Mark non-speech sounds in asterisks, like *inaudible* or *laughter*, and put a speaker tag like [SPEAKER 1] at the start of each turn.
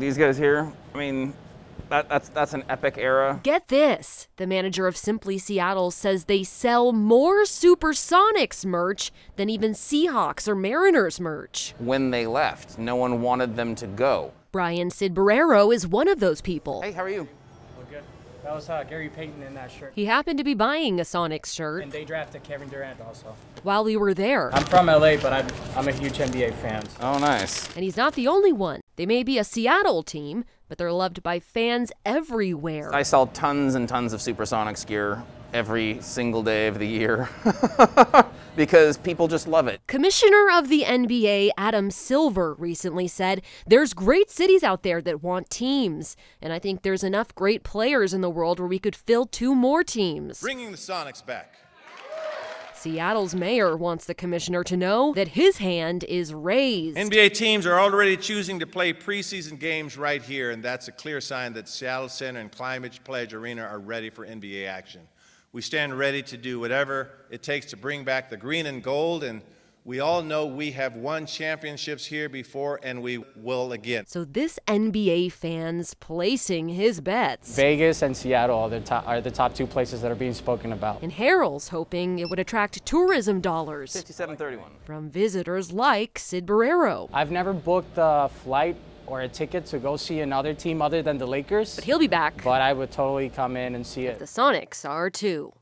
[SPEAKER 1] These guys here, I mean, that, that's that's an epic era.
[SPEAKER 2] Get this. The manager of Simply Seattle says they sell more Supersonics merch than even Seahawks or Mariners merch.
[SPEAKER 1] When they left, no one wanted them to go.
[SPEAKER 2] Brian Sid Barrero is one of those people.
[SPEAKER 1] Hey, how are you?
[SPEAKER 3] Good. That was uh, Gary Payton in that shirt.
[SPEAKER 2] He happened to be buying a Sonics shirt
[SPEAKER 3] And they drafted Kevin Durant also.
[SPEAKER 2] while we were there.
[SPEAKER 3] I'm from LA, but I'm, I'm a huge NBA fan.
[SPEAKER 1] Oh, nice.
[SPEAKER 2] And he's not the only one. They may be a Seattle team, but they're loved by fans everywhere.
[SPEAKER 1] I sell tons and tons of Supersonics gear every single day of the year *laughs* because people just love it.
[SPEAKER 2] Commissioner of the NBA, Adam Silver, recently said there's great cities out there that want teams. And I think there's enough great players in the world where we could fill two more teams.
[SPEAKER 4] Bringing the Sonics back.
[SPEAKER 2] Seattle's mayor wants the commissioner to know that his hand is raised.
[SPEAKER 4] NBA teams are already choosing to play preseason games right here, and that's a clear sign that Seattle Center and Climate Pledge Arena are ready for NBA action. We stand ready to do whatever it takes to bring back the green and gold, and we all know we have won championships here before, and we will again.
[SPEAKER 2] So this NBA fan's placing his bets.
[SPEAKER 3] Vegas and Seattle are the, top, are the top two places that are being spoken about.
[SPEAKER 2] And Harrell's hoping it would attract tourism dollars
[SPEAKER 1] 5731.
[SPEAKER 2] from visitors like Sid Barrero.
[SPEAKER 3] I've never booked a flight or a ticket to go see another team other than the Lakers,
[SPEAKER 2] But he'll be back.
[SPEAKER 3] but I would totally come in and see it.
[SPEAKER 2] The Sonics are too.